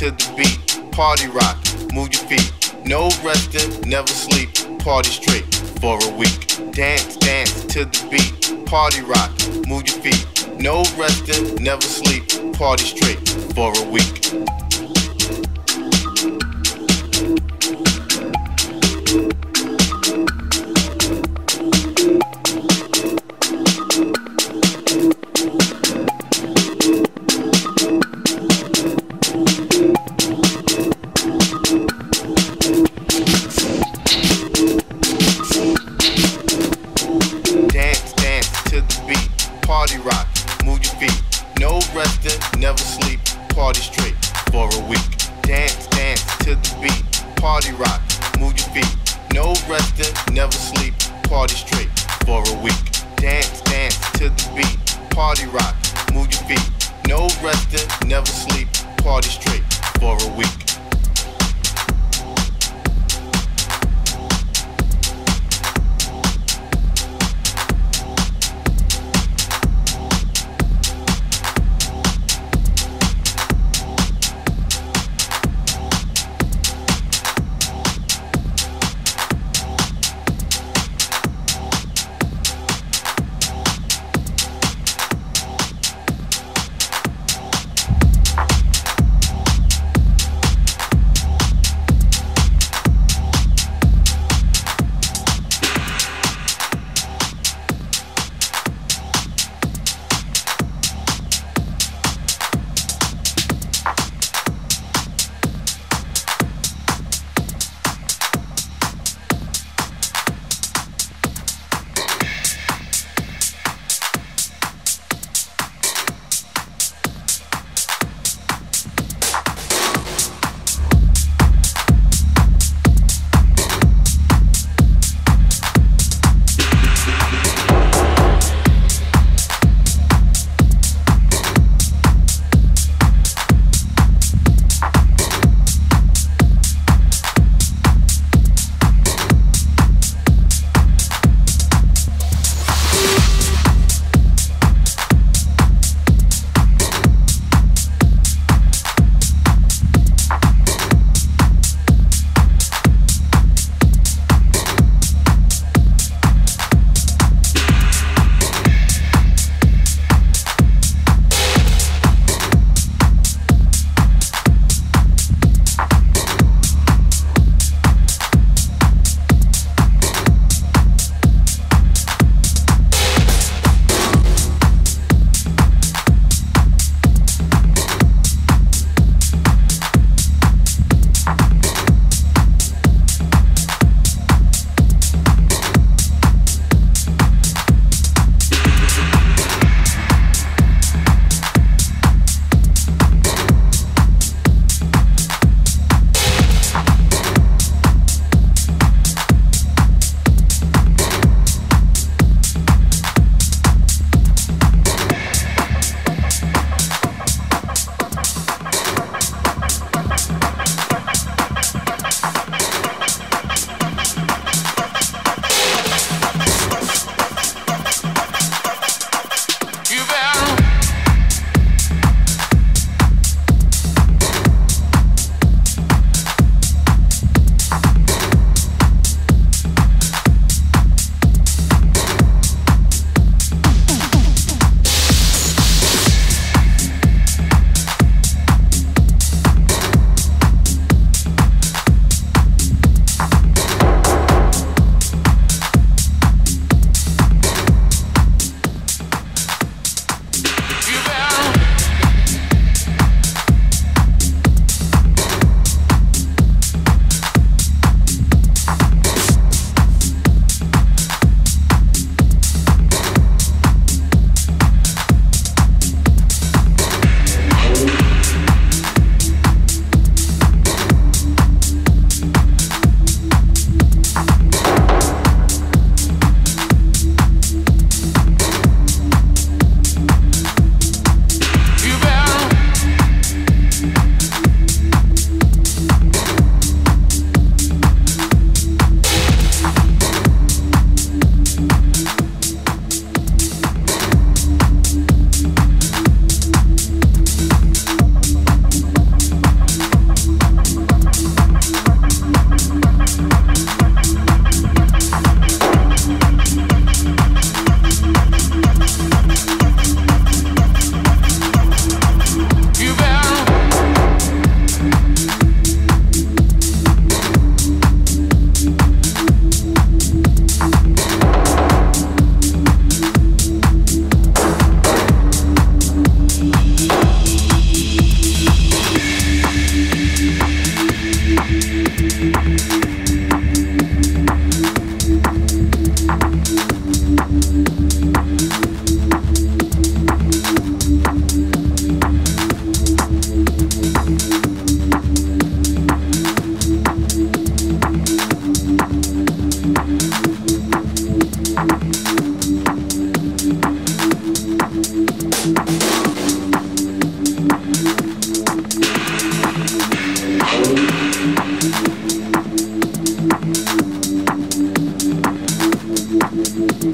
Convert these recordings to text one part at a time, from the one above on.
to the beat. Party rock, move your feet. No resting, never sleep. Party straight for a week. Dance, dance to the beat. Party rock, move your feet. No resting, never sleep. Party straight for a week.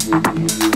Música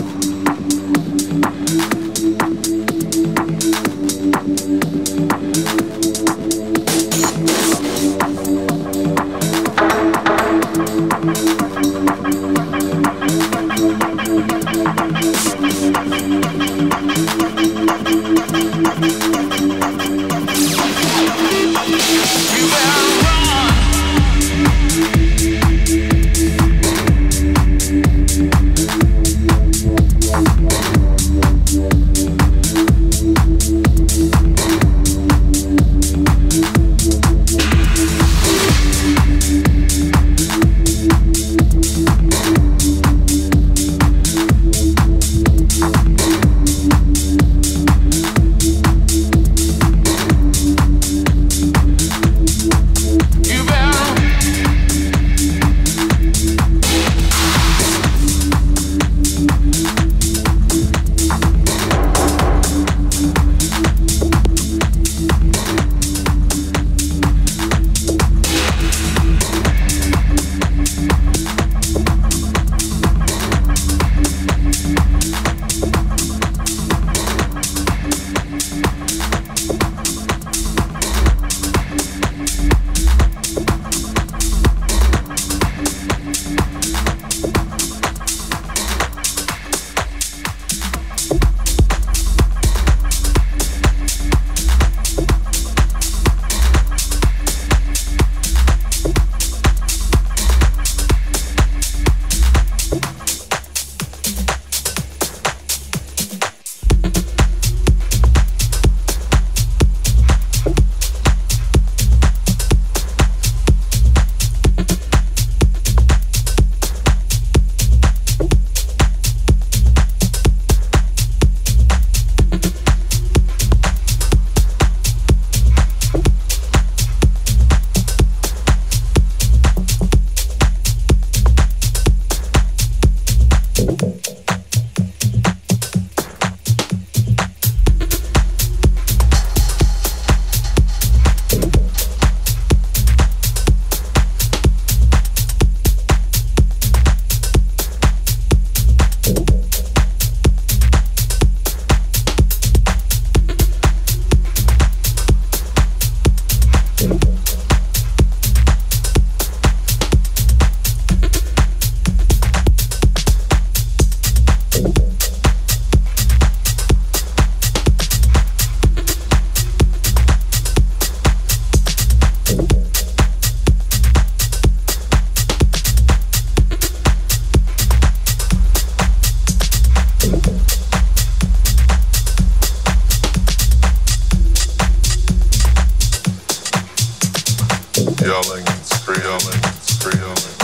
yelling, screaming, screaming.